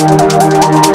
Música